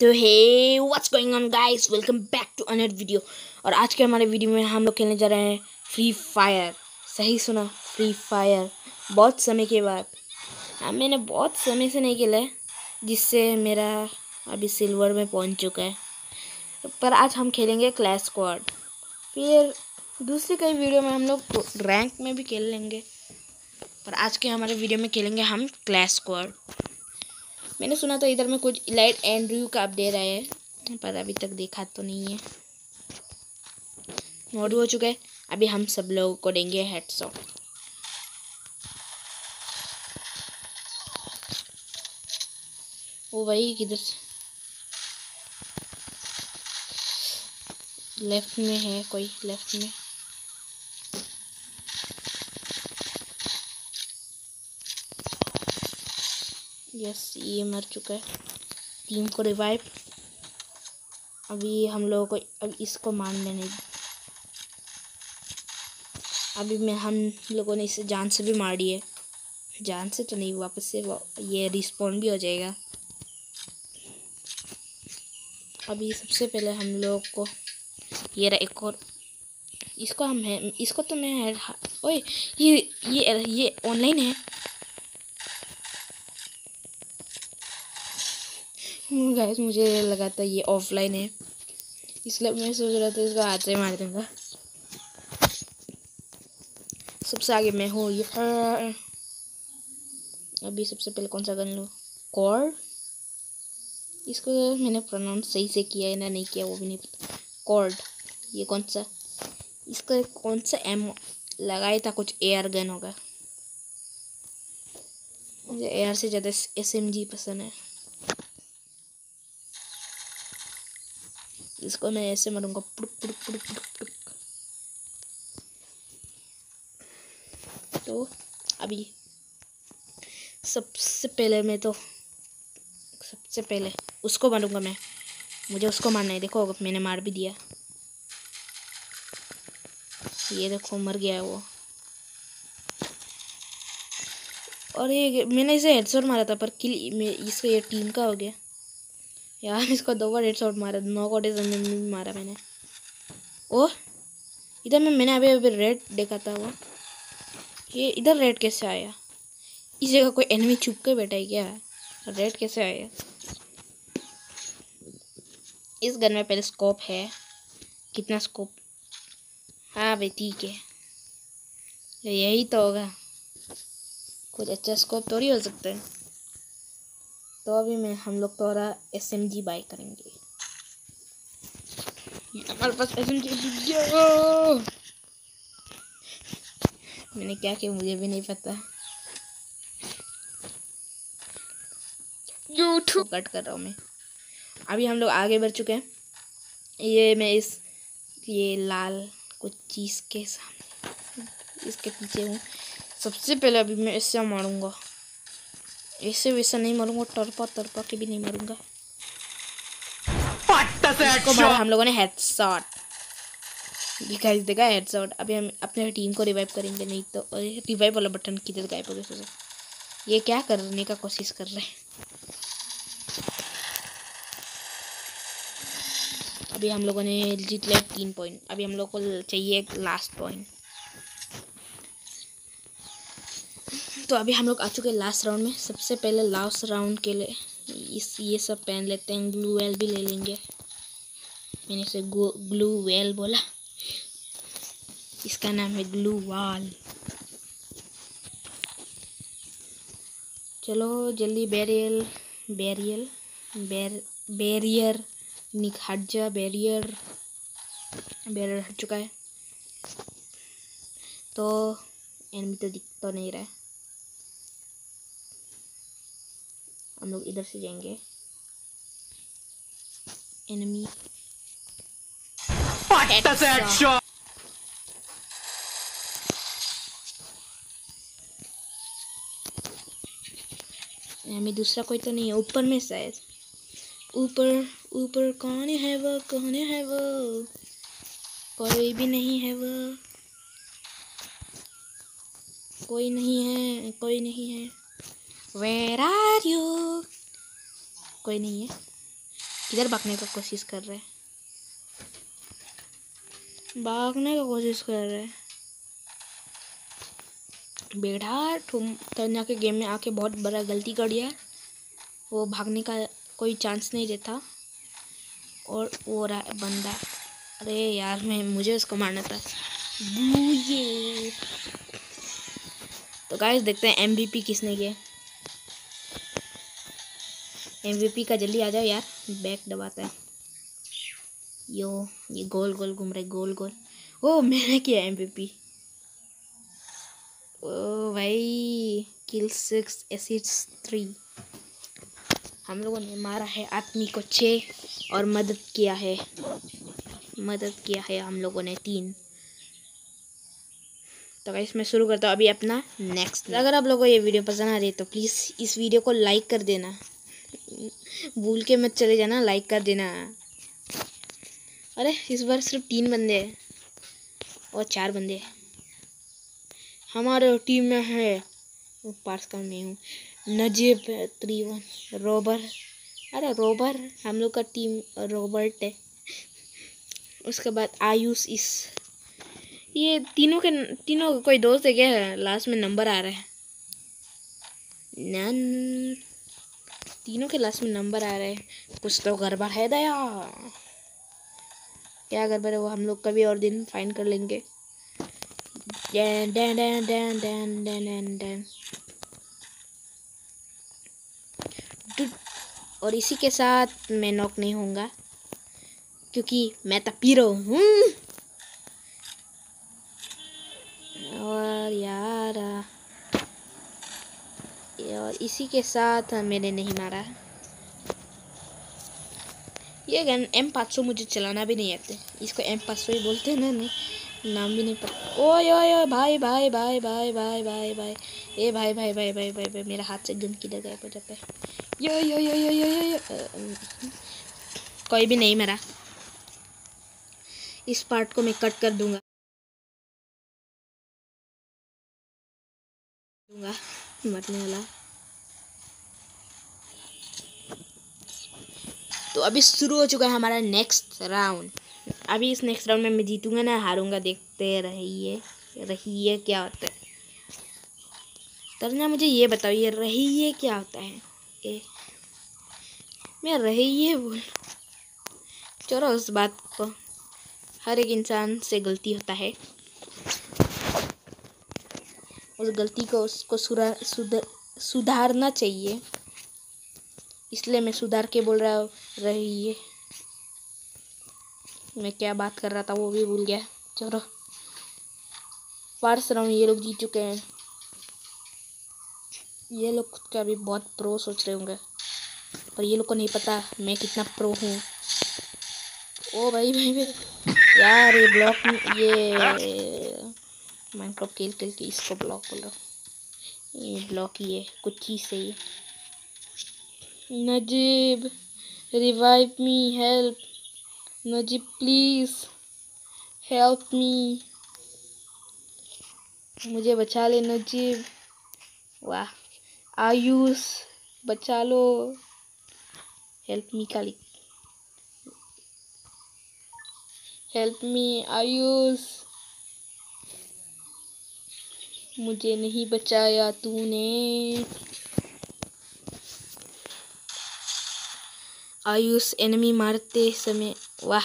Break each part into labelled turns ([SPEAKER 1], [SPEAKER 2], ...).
[SPEAKER 1] तो hey what's going on guys welcome back to another video और आज के हमारे वीडियो में हम लोग खेलने जा रहे हैं फ्री फायर सही सुना फ्री फायर बहुत समय के बाद। हाँ मैंने बहुत समय से नहीं खेला है, जिससे मेरा अभी सिल्वर में पहुँच चुका है। पर आज हम खेलेंगे क्लैश स्क्वाड फिर दूसरी कई वीडियो में हम लोग रैंक में भी खेल लेंगे। पर आज के हमारे वीडियो में खेलेंगे हम क्लैश स्क्वाड मैंने सुना था इधर में कुछ इलाइट एंड्रयू का अपडेट आया है। पर अभी तक देखा तो नहीं है। मोड हो चुका है। अभी हम सब लोगों को देंगे हेडशॉट वो भाई, किधर लेफ़्ट में है कोई? लेफ़्ट में। यस ये मर चुका है। टीम को रिवाइव अभी हम लोगों को, अब इसको मारने नहीं अभी मैं, हम लोगों ने इसे जान से भी मार दिए जान से तो नहीं, वापस से ये रिस्पॉन्ड भी हो जाएगा। अभी सबसे पहले हम लोग को, ये रहा एक और। इसको हम है, इसको तो मैं ओए, ये ये ये ऑनलाइन है। गैस मुझे लगा था ये ऑफलाइन है। इसलिए मैं सोच रहा था इसको हाथ से मार दूँगा। सबसे आगे मैं हूँ ये। अभी सबसे पहले कौन सा गन लो? कॉर्ड इसको मैंने प्रोनाउंस सही से किया है ना नहीं किया वो भी नहीं पता। कॉर्ड ये कौन सा? इसका कौन सा एम लगाया था? कुछ एयर गन होगा मुझे एयर से ज़्यादा एस एम जी पसंद है। इसको मैं ऐसे मारूँगा। पुड़क पुड़क पुड़क पुड़क पुड़क। तो अभी सबसे पहले मैं तो सबसे पहले उसको मारूँगा मैं। मुझे उसको मारना है। देखो मैंने मार भी दिया। ये देखो, मर गया वो। और ये मैंने इसे हेडशॉट मारा था, पर किल इसका ये टीम का हो गया। यार इसको दो बार हेड शॉट मारा नौ को में मारा मैंने ओ इधर में मैंने अभी अभी रेड देखा था वो ये इधर रेड कैसे आया इस जगह कोई एनिमी छुप के बैठा है क्या रेड कैसे आया इस गन में पहले स्कोप है कितना स्कोप हाँ भाई ठीक है यही तो होगा कुछ अच्छा स्कोप थोड़ी हो सकता है तो अभी मैं हम लोग थोड़ा एस एम जी बाई करेंगे। हमारे पास एस एम जी मैंने क्या किया मुझे भी नहीं पता। यूट्यूब कट कर रहा हूँ मैं। अभी हम लोग आगे बढ़ चुके हैं। ये मैं इस ये लाल कुछ चीज़ के सामने इसके पीछे हूँ। सबसे पहले अभी मैं इससे मारूँगा। ऐसे वैसे नहीं मरूँगा टरपा तरपा के भी नहीं मरूँगा। हम लोगों ने हेडशॉट दिखाई देगा हेडशॉट अभी हम अपने टीम को रिवाइव करेंगे नहीं तो रिवाइव वाला बटन किधर गायब हो गया सोचा। ये क्या करने का कोशिश कर रहे हैं? अभी हम लोगों ने जीत लिया तीन पॉइंट अभी हम लोग को चाहिए एक लास्ट पॉइंट तो अभी हम लोग आ चुके हैं लास्ट राउंड में। सबसे पहले लास्ट राउंड के लिए इस, ये सब पहन लेते हैं। ग्लू वेल भी ले लेंगे। मैंने इसे ग्लू वेल बोला। इसका नाम है ग्लू वाल चलो, जल्दी बैरियल बैरियल बैर बैरियर निक हट जा बैरियर बैरियर हट चुका है। तो एनमी तो दिख तो नहीं रहा है। हम लोग इधर से जाएँगे। एनिमी एनिमी दूसरा कोई तो नहीं है। ऊपर में शायद। ऊपर ऊपर कौन है वो? कौन है वो? कोई भी नहीं है वो। कोई नहीं है कोई नहीं है। वेर आर यू कोई नहीं है। किधर भागने का कोशिश कर रहे हैं। भागने का कोशिश कर रहे हैं। बेटा तुम तन्या के गेम में आके बहुत बड़ा गलती कर दिया वो भागने का कोई चांस नहीं देता। और वो रहा बंदा। अरे यार, मैं, मुझे उसको मारना था। ये। तो गाइस देखते हैं एमवीपी किसने किया एमवीपी का जल्दी आ जाओ यार। बैक दबाता है। यो, ये गोल गोल घूम रहे गोल गोल। ओ, मैंने किया एमवीपी ओ भाई किल सिक्स एसिड्स थ्री हम लोगों ने मारा है आदमी को छः और मदद किया है। मदद किया है हम लोगों ने तीन। तो गाइस मैं शुरू करता हूँ। अभी अपना नेक्स्ट अगर आप लोगों को ये वीडियो पसंद आ रही है तो प्लीज़ इस वीडियो को लाइक कर देना। भूल के मत चले जाना लाइक कर देना। अरे, इस बार सिर्फ़ तीन बंदे और चार बंदे। हमारे टीम में है पार्स का मैं हूँ। नजीब त्रिवन रोबर अरे रोबर हम लोग का टीम रोबर्ट है। उसके बाद आयुष इस। ये तीनों के, तीनों कोई दोस्त है क्या? लास्ट में नंबर आ रहा है। नन तीनों के लास्ट में नंबर आ रहे हैं। कुछ तो गड़बड़ है दया। क्या गड़बड़ है वो हम लोग कभी और दिन फाइन कर लेंगे। डैन डैन डैन डैन डैन डैन डैन और इसी के साथ मैं नॉक नहीं होऊँगा, क्योंकि मैं तो पीरो हूँ। और यार। और इसी के साथ मैंने नहीं मारा ये गन एम पाँच सौ मुझे चलाना भी नहीं आते इसको एम पाँच सौ ही बोलते हैं ना नहीं नाम भी नहीं पता ओए ओए ओए भाई भाई भाई भाई भाई भाई भाई ए भाई भाई भाई भाई भाई भाई मेरा हाथ से गन किधर गायब हो जाता है यो यो यो यो यो यो कोई भी नहीं मरा इस पार्ट को मैं कट कर दूँगा दूँगा मरने वाला तो अभी शुरू हो चुका है हमारा नेक्स्ट राउंड अभी इस नेक्स्ट राउंड में मैं जीतूँगा ना, हारूँगा, देखते रहिए रहिए क्या होता है। तरना मुझे ये बताओ, ये रहिए क्या होता है? ए, मैं रहिए बोल। चलो उस बात को, हर एक इंसान से गलती होता है। उस गलती को, उसको सुधारना चाहिए। इसलिए मैं सुधार के बोल रहा रही है। मैं क्या बात कर रहा था वो भी भूल गया। चलो, पार्स राउंड, ये लोग जीत चुके हैं। ये लोग खुद का भी बहुत प्रो सोच रहे होंगे। पर ये लोग को नहीं पता मैं कितना प्रो हूँ। ओ भाई भाई भाई। यार, ये ब्लॉक ये माइनक्राफ्ट खेल खेल के इसको ब्लॉक बोल रहा ये ब्लॉक ही है कुछ चीज़ से ही Najeeb revive me help Najeeb please help me मुझे बचा ले नजीब। वाह। आयुष, बचा लो। Help me Kali. Help me Ayush. मुझे नहीं बचाया तूने। आयुष एनिमी मारते समय, वाह,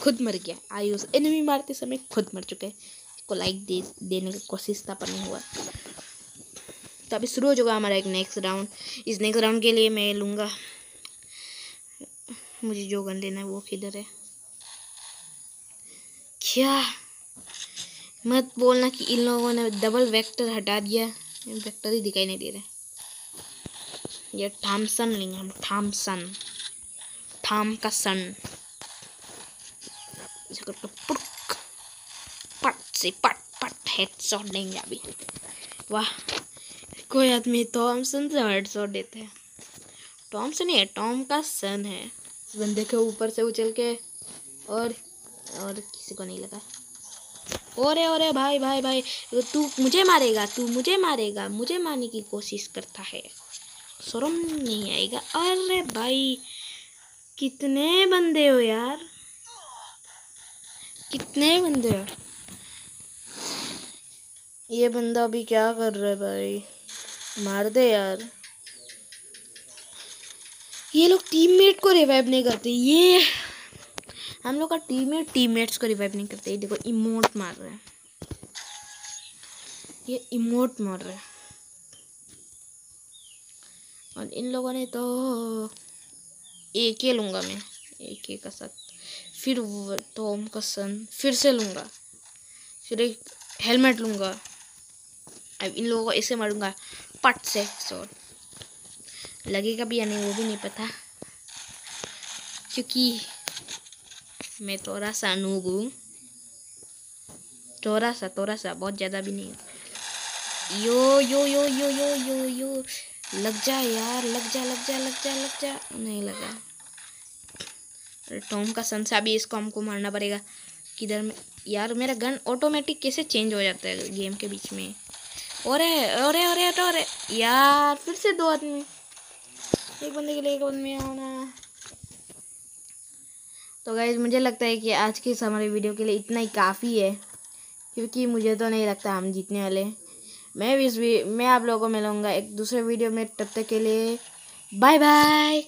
[SPEAKER 1] खुद मर गया। आयुष एनिमी मारते समय खुद मर चुके हैं। इसको लाइक दे, देने की कोशिश था, पर नहीं हुआ। तो अभी शुरू हो चुका हमारा एक नेक्स्ट राउंड इस नेक्स्ट राउंड के लिए मैं लूँगा। मुझे जो गन लेना है, वो किधर है। क्या? मत बोलना कि इन लोगों ने डबल वेक्टर हटा दिया। वेक्टर ही दिखाई नहीं दे रहे ये थॉमसन लेंगे हम थॉमसन। थाम का सन। पट से पट पट हेड शॉट देंगे अभी। वाह, कोई आदमी थॉमसन से हेड शॉट देते हैं। टॉमसन ही है, टॉम का सन है। बंदे के ऊपर से उछल के और और किसी को नहीं लगा। ओरे ओरे, भाई भाई भाई, तू मुझे मारेगा, तू मुझे मारेगा, मुझे मारने की कोशिश करता है। शर्म नहीं आएगा। अरे भाई, कितने बंदे हो यार। कितने बंदे हो। ये बंदा अभी क्या कर रहा है भाई? मार दे यार। ये लोग टीममेट को रिवाइव नहीं करते। ये हम लोग का टीममेट टीममेट्स को रिवाइव नहीं करते। ये देखो इमोट मार रहे हैं। ये इमोट मार रहे हैं। और इन लोगों ने तो एक ही लूँगा मैं, एक ही का साथ। फिर टॉम का सन फिर से लूँगा। फिर एक हेलमेट लूँगा। अब इन लोगों को ऐसे मारूँगा, पट से शॉट लगेगा भी या नहीं वो भी नहीं पता। क्योंकि मैं थोड़ा सा नूब हूँ। थोड़ा सा थोड़ा सा, बहुत ज़्यादा भी नहीं। यो यो यो यो यो यो यो। लग जा यार, लग जा लग जा लग जा लग जा। नहीं लगा। अरे टॉम का संसा भी इसको हमको मारना पड़ेगा। किधर में यार मेरा गन ऑटोमेटिक कैसे चेंज हो जाता है गेम के बीच में? अरे अरे अरे अरे यार, फिर से दो आदमी। एक बंदे के लिए एक बंदे आना। तो गाइज़ मुझे लगता है कि आज के इस हमारे वीडियो के लिए इतना ही काफ़ी है। क्योंकि मुझे तो नहीं लगता हम जीतने वाले। मैं भी इस मैं आप लोगों को मिलूँगा एक दूसरे वीडियो में, तब तक के लिए बाय बाय।